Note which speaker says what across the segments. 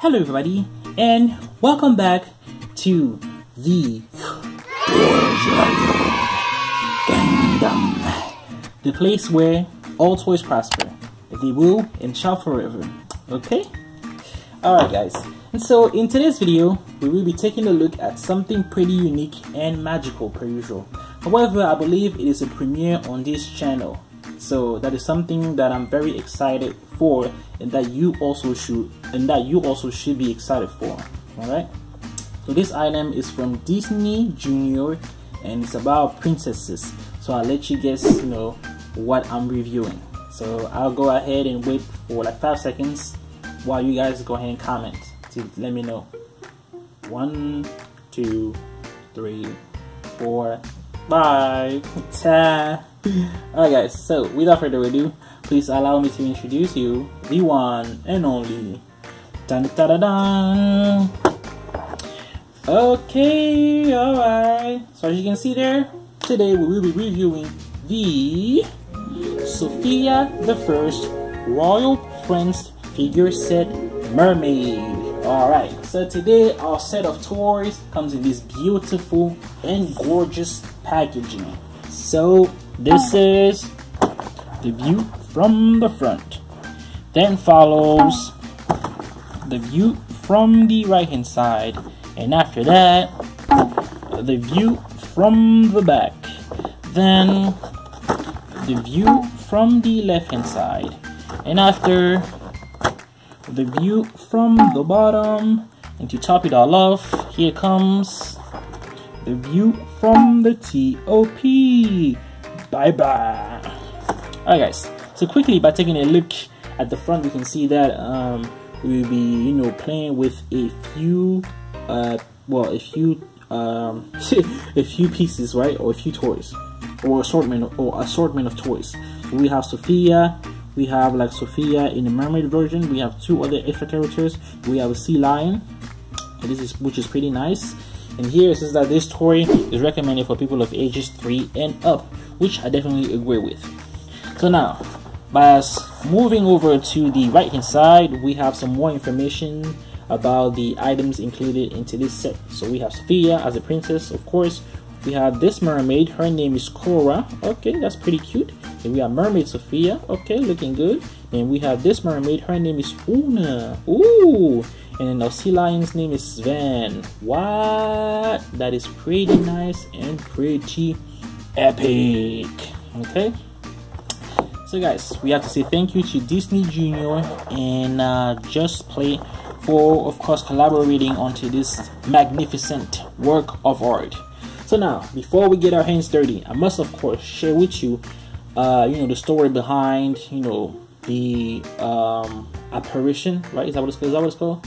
Speaker 1: Hello, everybody, and welcome back to the Kingdom, the place where all toys prosper, they will and shall forever. Okay? Alright, guys, and so in today's video, we will be taking a look at something pretty unique and magical, per usual. However, I believe it is a premiere on this channel. So that is something that I'm very excited for and that you also should and that you also should be excited for. Alright? So this item is from Disney Junior and it's about princesses. So I'll let you guess, you know, what I'm reviewing. So I'll go ahead and wait for like five seconds while you guys go ahead and comment to let me know. One, two, three, four, five, ten. Alright guys, so without further ado, please allow me to introduce you, the one and only. Dun da da dun. Okay, alright. So as you can see there, today we will be reviewing the Sofia the First Royal Friends figure set mermaid. Alright, so today our set of toys comes in this beautiful and gorgeous packaging. So this is the view from the front. Then follows the view from the right hand side. And after that, the view from the back. Then the view from the left hand side. And after the view from the bottom. And to top it all off, here comes the view from the TOP. Bye bye. Alright guys, so quickly by taking a look at the front, we can see that um, we'll be, you know, playing with a few, uh, well, a few, um, a few pieces, right, or a few toys, or assortment, or assortment of toys. we have Sofia, we have like Sofia in the mermaid version. We have two other extra characters. We have a sea lion, this is which is pretty nice. And here it says that this toy is recommended for people of ages 3 and up, which I definitely agree with. So now, by moving over to the right hand side, we have some more information about the items included into this set. So we have Sofia as a princess, of course. We have this mermaid, her name is Cora. Okay, that's pretty cute. Then we have Mermaid Sofia. Okay, looking good. Then we have this mermaid, her name is Oona. Ooh, and our sea lion's name is Sven. What? That is pretty nice and pretty epic. Okay. So guys, we have to say thank you to Disney Junior and uh, Just Play for, of course, collaborating onto this magnificent work of art. So now, before we get our hands dirty, I must, of course, share with you, uh, you know, the story behind, you know, the um, apparition, right? Is that what it's, called, is that what it's called?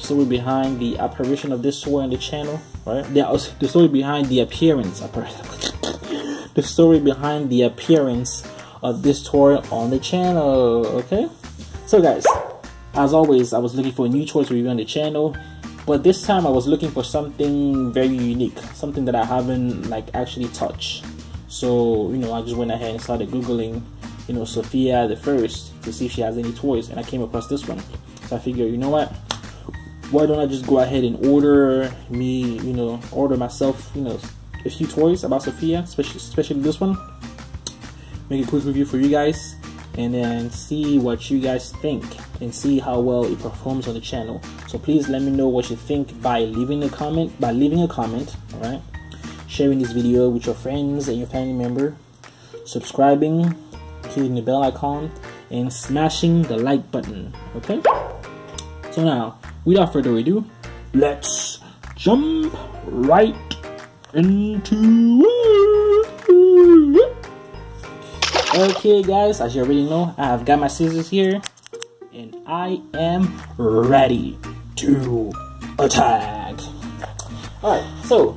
Speaker 1: story behind the apparition of this toy on the channel, right? The, the story behind the appearance, the story behind the appearance of this toy on the channel, okay? So guys, as always, I was looking for a new toy to review on the channel, but this time I was looking for something very unique, something that I haven't like actually touched. So, you know, I just went ahead and started Googling, you know, Sofia the first to see if she has any toys, and I came across this one. So I figured, you know what? why don't I just go ahead and order me, you know, order myself, you know, a few toys about Sofia, especially especially this one. Make a quick review for you guys, and then see what you guys think and see how well it performs on the channel. So please let me know what you think by leaving a comment, by leaving a comment, all right? Sharing this video with your friends and your family member, subscribing, hitting the bell icon, and smashing the like button. Okay. So now without further ado, let's jump right into. Okay guys, as you already know, I have got my scissors here and I am ready to attack. Alright, so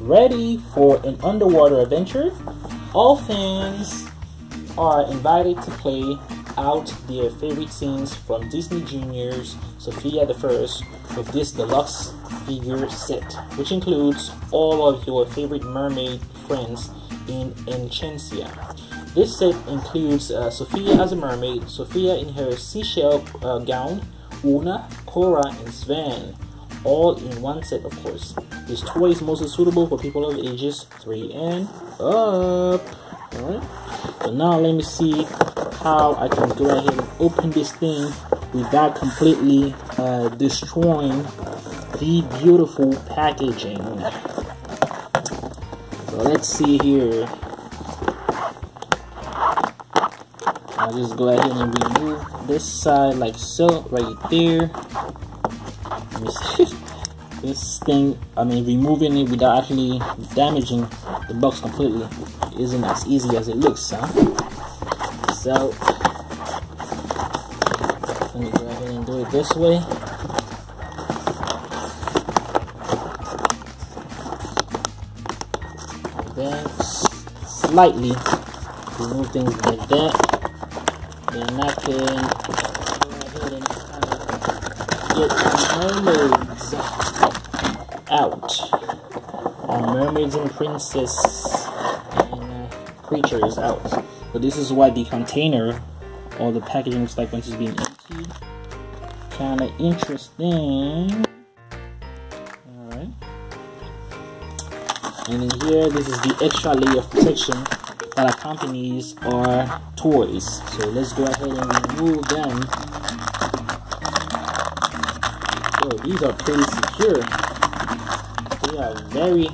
Speaker 1: ready for an underwater adventure? All fans are invited to play out their favorite scenes from Disney Junior's Sofia the First with this deluxe figure set, which includes all of your favorite mermaid friends in Enchantia. This set includes uh, Sofia as a mermaid, Sofia in her seashell uh, gown Oona, Cora, and Sven, all in one set, of course. This toy is mostly suitable for people of ages 3 and up. Alright, so now let me see how I can go ahead and open this thing without completely uh, destroying the beautiful packaging. So let's see here. I'll just go ahead and remove this side like so, right there. This thing, I mean, removing it without actually damaging the box completely isn't as easy as it looks, huh? So, it this way. And then slightly remove things like that. Then I can go ahead and get mermaids out. Our mermaids and princess and uh, creatures out. So this is what the container or the packaging looks like once it's being. Kind of interesting. Alright. And in here, this is the extra layer of protection that accompanies our toys. So let's go ahead and remove them. Oh, these are pretty secure. They are very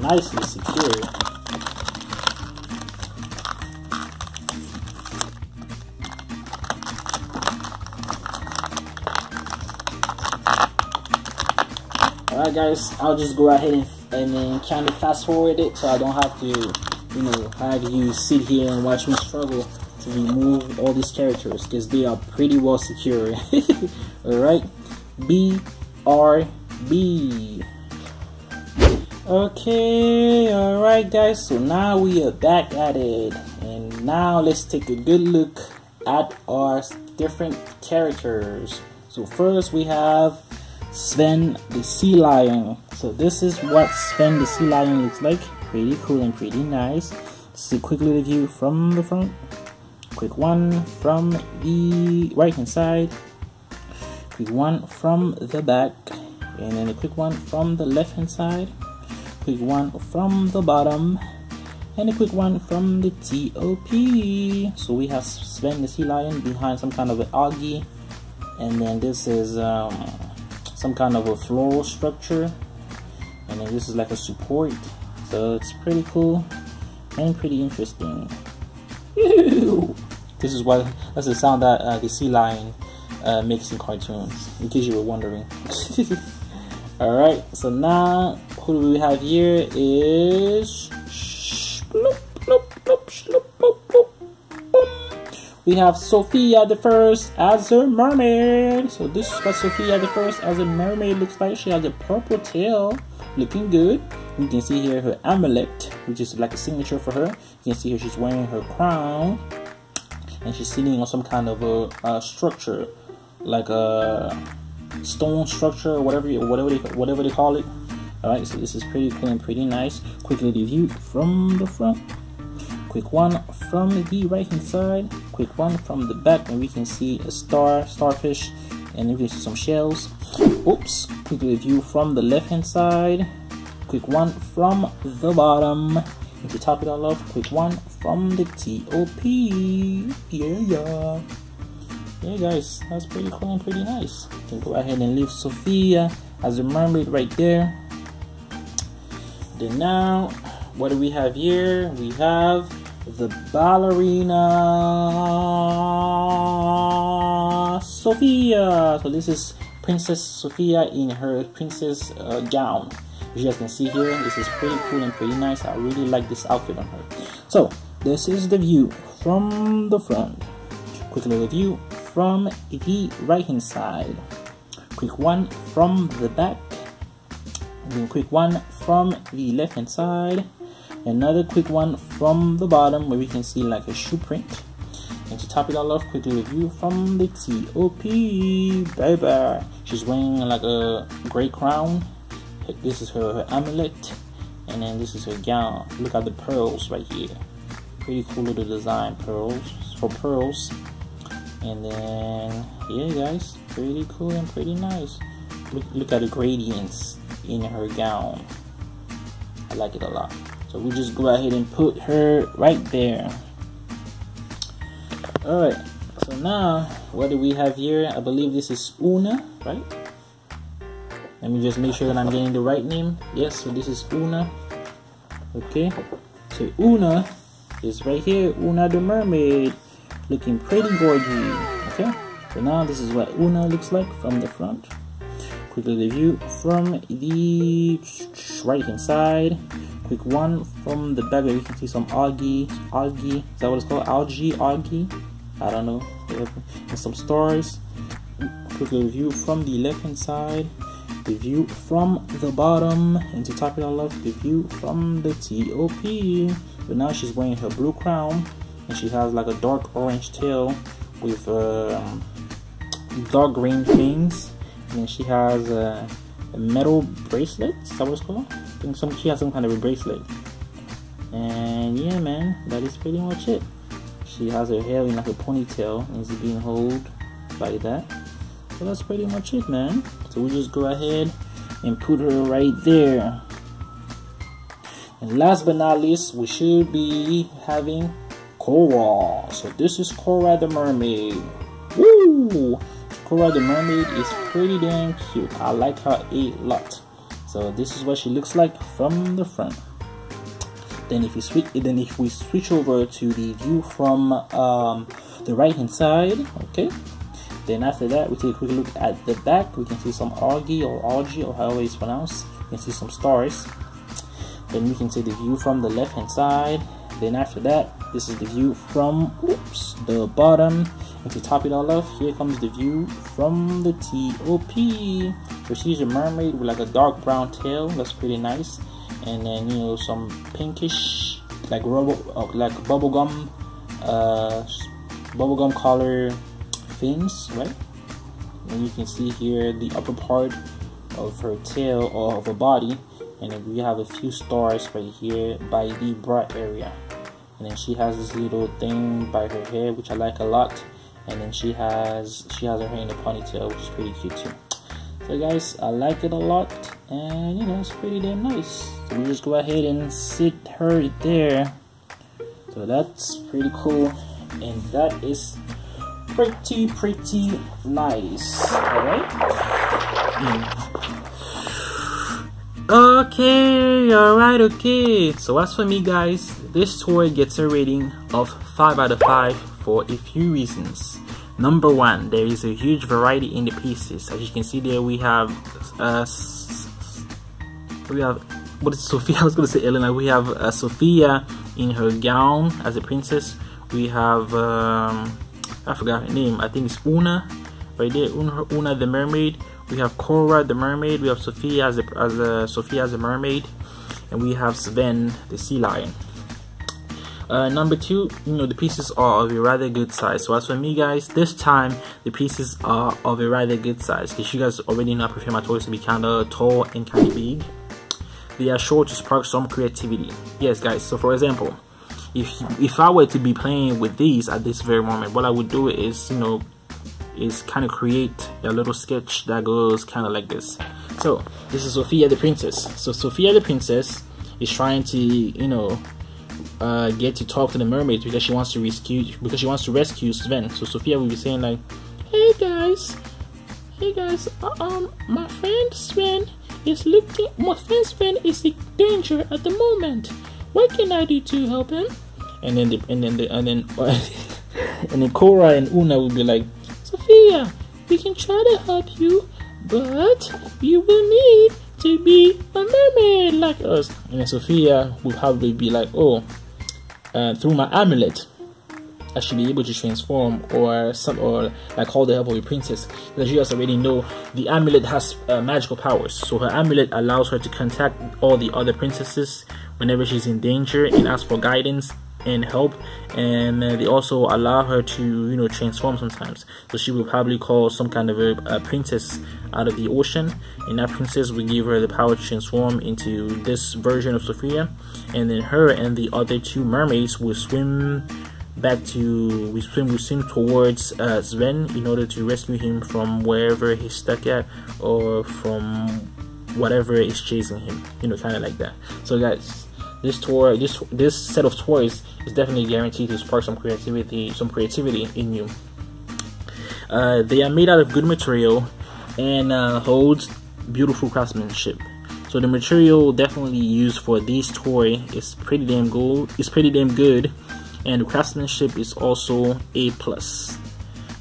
Speaker 1: nicely secured. Alright guys, I'll just go ahead and, and then kind of fast forward it so I don't have to you know, have you sit here and watch me struggle to remove all these characters because they are pretty well secure. Alright, B R B. Okay, alright guys, so now we are back at it. And now let's take a good look at our different characters. So first we have Sven the Sea Lion. So this is what Sven the Sea Lion looks like. Pretty cool and pretty nice. This is a quick little view from the front, quick one from the right hand side, quick one from the back, and then a quick one from the left hand side, quick one from the bottom, and a quick one from the TOP. So we have Sven the Sea Lion behind some kind of an algae, and then this is um, some kind of a floral structure, and then this is like a support so it's pretty cool and pretty interesting. this is what that's the sound that uh, the sea lion uh, makes in cartoons, in case you were wondering. Alright, so now who do we have here is we have Sofia the First as a mermaid. So this is what Sofia the First as a mermaid looks like. She has a purple tail, looking good. You can see here her amulet, which is like a signature for her. You can see here she's wearing her crown, and she's sitting on some kind of a, a structure, like a stone structure, or whatever, whatever they, whatever they call it. All right, so this is pretty and pretty nice. Quickly review from the front. Quick one from the right hand side. Quick one from the back, and we can see a star, starfish, and we see some shells. Oops. Quick review from the left hand side quick one from the bottom. If you top it all off, quick one from the TOP. Yeah, yeah. Yeah, guys, that's pretty cool and pretty nice. You can go ahead and leave Sofia as a mermaid right there. Then now, what do we have here? We have the ballerina Sofia. So this is Princess Sofia in her princess uh, gown. As you guys can see here, this is pretty cool and pretty nice. I really like this outfit on her. So, this is the view from the front. Quick little view from the right hand side. Quick one from the back. And then quick one from the left hand side. Another quick one from the bottom where we can see like a shoe print. And to top it all off, quick little view from the TOP. Baby. She's wearing like a gray crown this is her, her amulet and then this is her gown look at the pearls right here pretty cool little design pearls for pearls And then, yeah, guys, pretty cool and pretty nice. Look, look at the gradients in her gown. I like it a lot. So we just go ahead and put her right there. Alright, so now what do we have here? I believe this is Oona, right? Let me just make sure that I'm getting the right name. Yes, so this is Oona. Okay, so Oona is right here. Oona the mermaid, looking pretty gorgeous. Okay, so now this is what Oona looks like from the front. Quickly the view from the right hand side. Quick one from the back where you can see some algae. Algae, is that what it's called? Algae, algae. I don't know. And some stars. Quickly review from the left hand side the view from the bottom and to top it all off the view from the top but now she's wearing her blue crown and she has like a dark orange tail with um, dark green things and she has a, a, metal bracelet is that what it's called I think some she has some kind of a bracelet. And yeah man that is pretty much it. She has her hair in like a ponytail and it's being held like that. So that's pretty much it man. So we just go ahead and put her right there. And last but not least we should be having Cora so this is Cora the mermaid. Woo! Cora the mermaid is pretty damn cute I like her a lot so this is what she looks like from the front then if we switch then if we switch over to the view from um, the right hand side okay then after that, we take a quick look at the back. We can see some algae or algae or however it's pronounced. You can see some stars. Then we can see the view from the left hand side. Then after that, this is the view from oops, the bottom. And to top it all off, here comes the view from the TOP. So she's a mermaid with like a dark brown tail. That's pretty nice. And then you know some pinkish, like rubber, uh, like bubblegum, uh, bubblegum color fins, right? And you can see here the upper part of her tail or of her body. And then we have a few stars right here by the bra area. And then she has this little thing by her hair, which I like a lot. And then she has she has her hair in a ponytail, which is pretty cute too. So guys, I like it a lot, and you know it's pretty damn nice. So we just go ahead and sit her there. So that's pretty cool, and that is pretty, pretty nice. Alright? Okay, alright, okay. So as for me guys, this toy gets a rating of 5 out of 5 for a few reasons. Number one, there is a huge variety in the pieces. As you can see there, we have uh, we have what is Sofia? I was gonna say Elena. We have uh, Sofia in her gown as a princess. We have um, I forgot her name. I think it's Oona, right there. Oona, Oona the mermaid. We have Cora the mermaid. We have Sofia as a, as a Sofia as a mermaid, and we have Sven the sea lion. Uh, number two, you know, the pieces are of a rather good size. So as for me, guys, this time the pieces are of a rather good size. Because you guys already know I prefer my toys to be kind of tall and kind of big. They are sure to spark some creativity. Yes, guys. So for example, if if I were to be playing with these at this very moment, what I would do is, you know, is kind of create a little sketch that goes kind of like this. So this is Sofia the princess. So Sofia the princess is trying to, you know, uh, get to talk to the mermaids because she wants to rescue because she wants to rescue Sven. So Sofia will be saying like, "Hey guys, hey guys, uh, um, my friend Sven is looking. My friend Sven is in danger at the moment. What can I do to help him?" and then the, and then the, and then and then Cora and Oona will be like, Sofia, we can try to help you, but you will need to be a mermaid like us. And Sofia will probably be like, oh, uh, through my amulet. I should be able to transform or some or like call the help of a princess guys already know the amulet has uh, magical powers so her amulet allows her to contact all the other princesses whenever she's in danger and ask for guidance and help and uh, they also allow her to you know transform sometimes. So she will probably call some kind of a, a, princess out of the ocean and that princess will give her the power to transform into this version of Sofia and then her and the other two mermaids will swim back to we swim we swim towards uh, Sven in order to rescue him from wherever he's stuck at or from whatever is chasing him you know kind of like that. So guys this tour this this set of toys is definitely guaranteed to spark some creativity some creativity in you. Uh, they are made out of good material and uh, holds beautiful craftsmanship. So the material definitely used for this toy is pretty damn good it's pretty damn good and the craftsmanship is also a plus.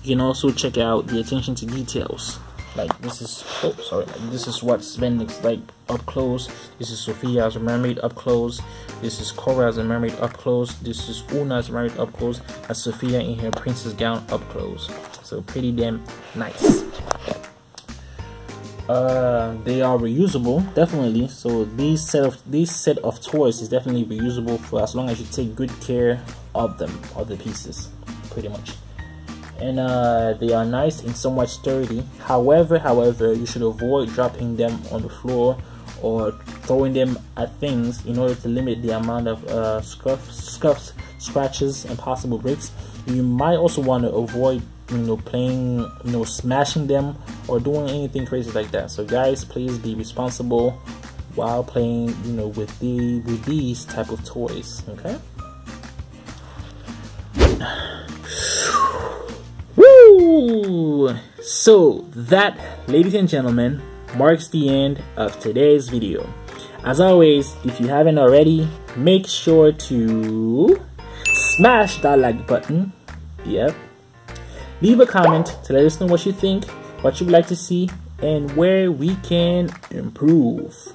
Speaker 1: You can also check out the attention to details like this is oh sorry. This is what Sven looks like up close. This is Sofia as a mermaid up close. This is Cora as a mermaid up close. This is Oona as a mermaid up close. And Sofia in her princess gown up close. So pretty damn nice. Uh, they are reusable definitely. So these set of these set of toys is definitely reusable for as long as you take good care of them of the pieces pretty much and uh, they are nice and somewhat sturdy. However however you should avoid dropping them on the floor or throwing them at things in order to limit the amount of uh, scuffs, scuffs scratches and possible breaks. You might also want to avoid you know playing you know smashing them or doing anything crazy like that. So guys please be responsible while playing you know with the with these type of toys okay So that ladies and gentlemen marks the end of today's video as always if you haven't already make sure to smash that like button yep Leave a comment to let us know what you think, what you would like to see, and where we can improve.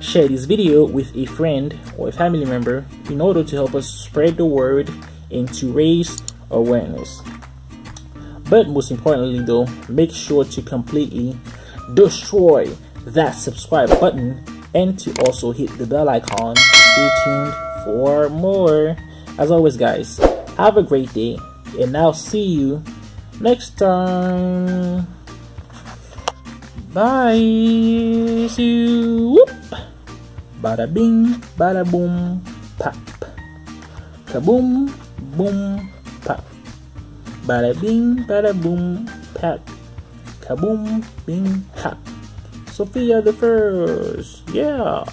Speaker 1: Share this video with a friend or a family member in order to help us spread the word and to raise awareness. But most importantly though, make sure to completely destroy that subscribe button and to also hit the bell icon. Stay tuned for more. As always guys, have a great day and I'll see you next time. Bye. See you. Whoop. Bada bing, bada boom, pop. Kaboom, boom. Bada bing, bada boom, pop. Kaboom, bing, pop. Sofia the first. Yeah.